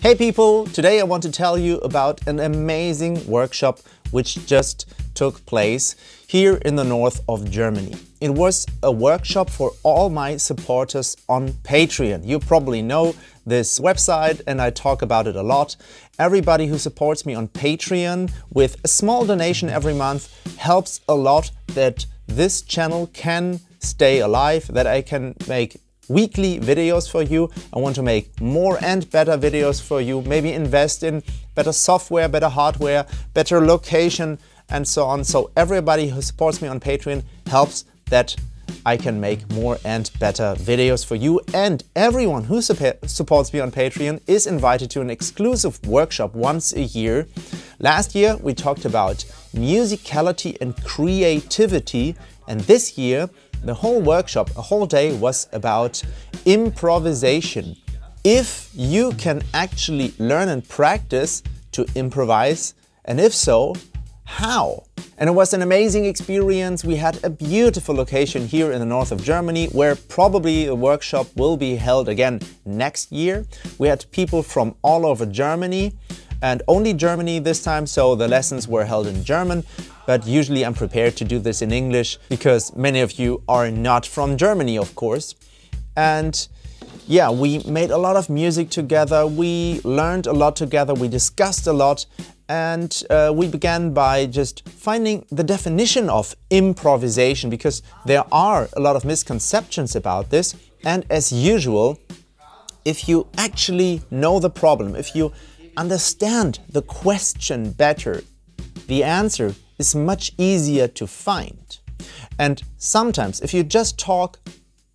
Hey people, today I want to tell you about an amazing workshop which just took place here in the north of Germany. It was a workshop for all my supporters on Patreon. You probably know this website and I talk about it a lot. Everybody who supports me on Patreon with a small donation every month helps a lot that this channel can stay alive, that I can make weekly videos for you. I want to make more and better videos for you, maybe invest in better software, better hardware, better location, and so on. So everybody who supports me on Patreon helps that I can make more and better videos for you. And everyone who supports me on Patreon is invited to an exclusive workshop once a year. Last year we talked about musicality and creativity. And this year the whole workshop, a whole day was about improvisation. If you can actually learn and practice to improvise, and if so, how? And it was an amazing experience. We had a beautiful location here in the north of Germany where probably a workshop will be held again next year. We had people from all over Germany and only Germany this time, so the lessons were held in German. But usually I'm prepared to do this in English because many of you are not from Germany, of course. And yeah, we made a lot of music together, we learned a lot together, we discussed a lot, and uh, we began by just finding the definition of improvisation because there are a lot of misconceptions about this. And as usual, if you actually know the problem, if you understand the question better, the answer is much easier to find. And sometimes, if you just talk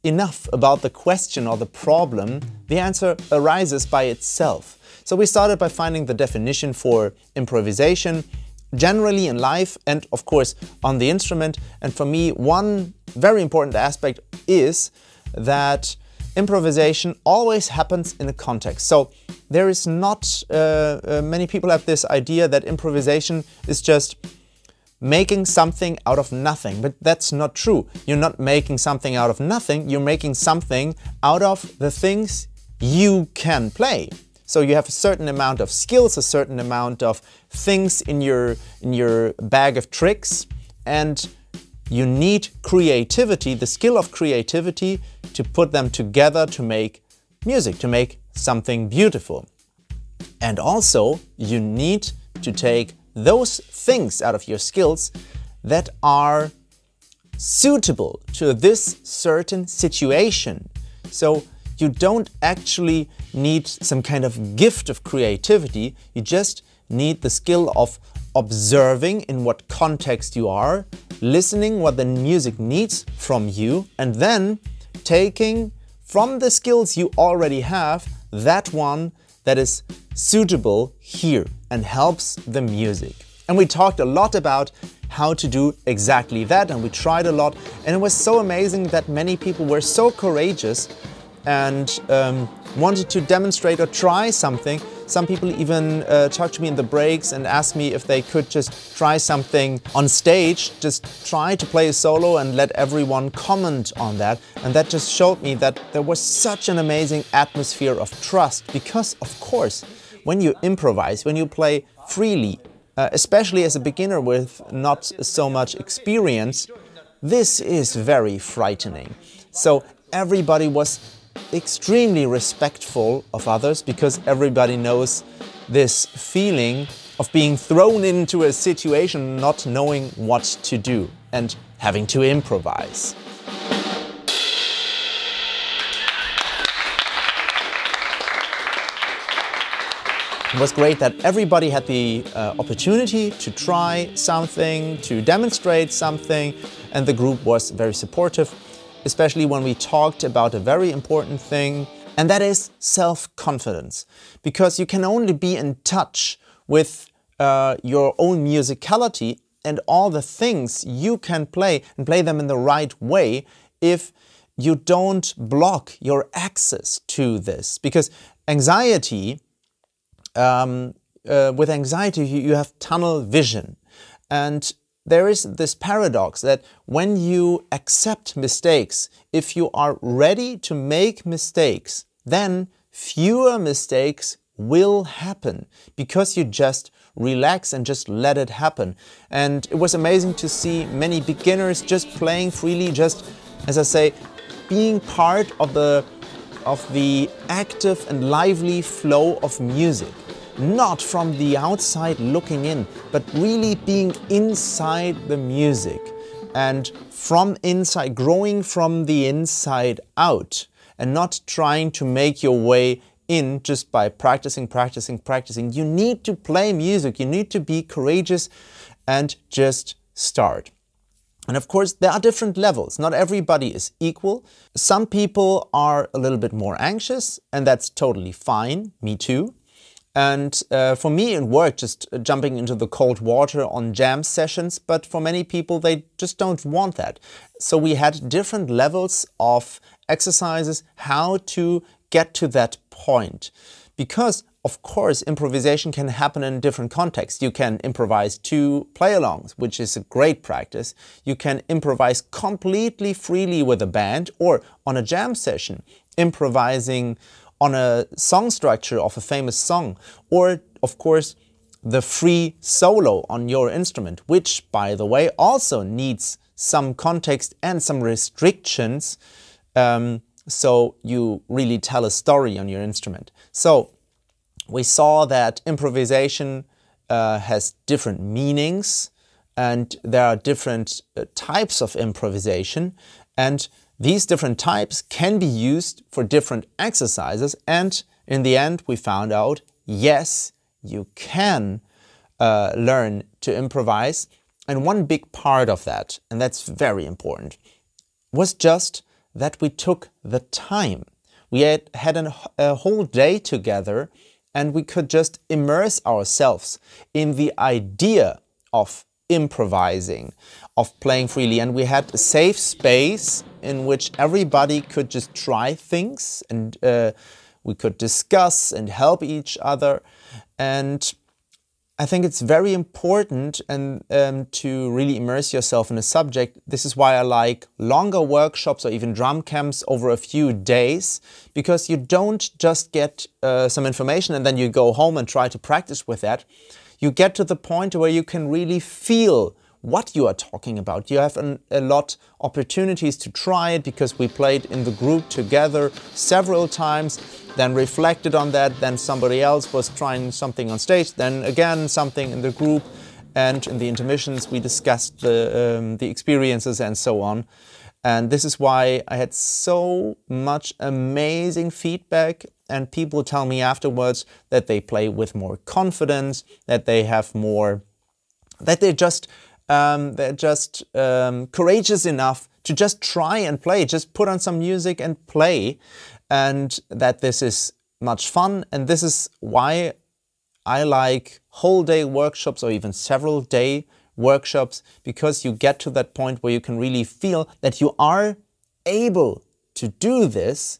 enough about the question or the problem, the answer arises by itself. So we started by finding the definition for improvisation, generally in life and of course on the instrument. And for me, one very important aspect is that improvisation always happens in a context. So there is not, uh, uh, many people have this idea that improvisation is just making something out of nothing, but that's not true. You're not making something out of nothing, you're making something out of the things you can play. So you have a certain amount of skills, a certain amount of things in your, in your bag of tricks, and you need creativity, the skill of creativity, to put them together to make music, to make something beautiful. And also, you need to take those things out of your skills that are suitable to this certain situation. So you don't actually need some kind of gift of creativity, you just need the skill of observing in what context you are, listening what the music needs from you, and then taking from the skills you already have that one that is suitable here and helps the music. And we talked a lot about how to do exactly that and we tried a lot and it was so amazing that many people were so courageous and um, wanted to demonstrate or try something. Some people even uh, talked to me in the breaks and asked me if they could just try something on stage, just try to play a solo and let everyone comment on that. And that just showed me that there was such an amazing atmosphere of trust because, of course, when you improvise, when you play freely, uh, especially as a beginner with not so much experience, this is very frightening. So everybody was extremely respectful of others because everybody knows this feeling of being thrown into a situation not knowing what to do and having to improvise. It was great that everybody had the uh, opportunity to try something, to demonstrate something, and the group was very supportive especially when we talked about a very important thing, and that is self-confidence. Because you can only be in touch with uh, your own musicality and all the things you can play and play them in the right way if you don't block your access to this. Because anxiety, um, uh, with anxiety, you, you have tunnel vision. And there is this paradox that when you accept mistakes, if you are ready to make mistakes, then fewer mistakes will happen because you just relax and just let it happen. And it was amazing to see many beginners just playing freely, just as I say, being part of the of the active and lively flow of music. Not from the outside looking in, but really being inside the music and from inside, growing from the inside out and not trying to make your way in just by practicing, practicing, practicing. You need to play music, you need to be courageous and just start. And of course, there are different levels. Not everybody is equal. Some people are a little bit more anxious, and that's totally fine. Me too. And uh, for me, it worked just jumping into the cold water on jam sessions, but for many people, they just don't want that. So we had different levels of exercises, how to get to that point. Because, of course, improvisation can happen in different contexts. You can improvise two play-alongs, which is a great practice. You can improvise completely freely with a band or on a jam session, improvising on a song structure of a famous song, or of course the free solo on your instrument, which by the way also needs some context and some restrictions um, so you really tell a story on your instrument. So we saw that improvisation uh, has different meanings and there are different uh, types of improvisation and these different types can be used for different exercises and in the end we found out yes you can uh, learn to improvise and one big part of that and that's very important was just that we took the time. We had, had an, a whole day together and we could just immerse ourselves in the idea of improvising, of playing freely. And we had a safe space in which everybody could just try things and uh, we could discuss and help each other. And I think it's very important and um, to really immerse yourself in a subject. This is why I like longer workshops or even drum camps over a few days, because you don't just get uh, some information and then you go home and try to practice with that. You get to the point where you can really feel what you are talking about. You have an, a lot opportunities to try it because we played in the group together several times, then reflected on that, then somebody else was trying something on stage, then again something in the group, and in the intermissions we discussed the, um, the experiences and so on. And this is why I had so much amazing feedback and people tell me afterwards that they play with more confidence, that they have more, that they're just um, they're just um, courageous enough to just try and play, just put on some music and play, and that this is much fun. And this is why I like whole day workshops or even several day workshops because you get to that point where you can really feel that you are able to do this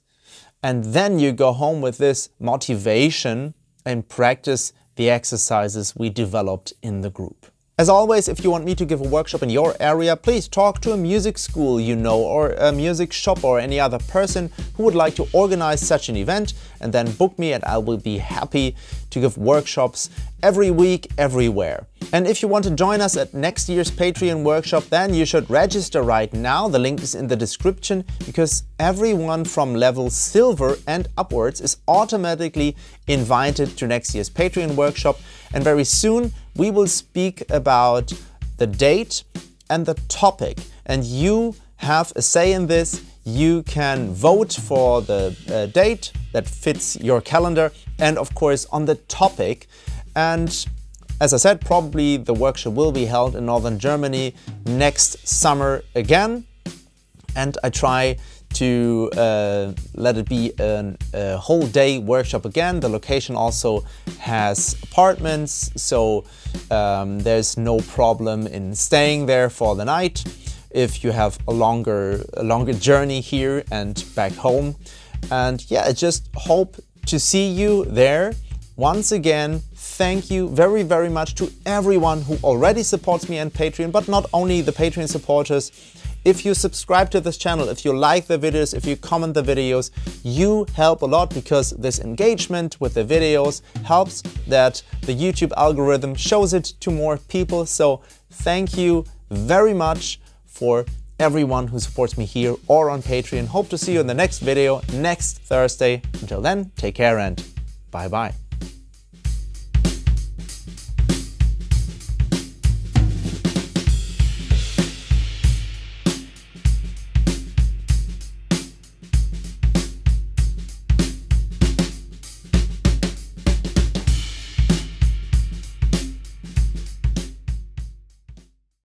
and then you go home with this motivation and practice the exercises we developed in the group. As always, if you want me to give a workshop in your area, please talk to a music school you know or a music shop or any other person who would like to organize such an event and then book me and I will be happy to give workshops every week, everywhere. And if you want to join us at next year's Patreon workshop, then you should register right now. The link is in the description because everyone from level silver and upwards is automatically invited to next year's Patreon workshop. And very soon we will speak about the date and the topic. And you have a say in this. You can vote for the uh, date that fits your calendar and of course on the topic. And as I said, probably the workshop will be held in Northern Germany next summer again. And I try to uh, let it be an, a whole day workshop again. The location also has apartments, so um, there's no problem in staying there for the night if you have a longer, a longer journey here and back home. And yeah, I just hope to see you there. Once again, thank you very, very much to everyone who already supports me on Patreon, but not only the Patreon supporters. If you subscribe to this channel, if you like the videos, if you comment the videos, you help a lot because this engagement with the videos helps that the YouTube algorithm shows it to more people. So thank you very much for everyone who supports me here or on Patreon. Hope to see you in the next video next Thursday. Until then, take care and bye bye.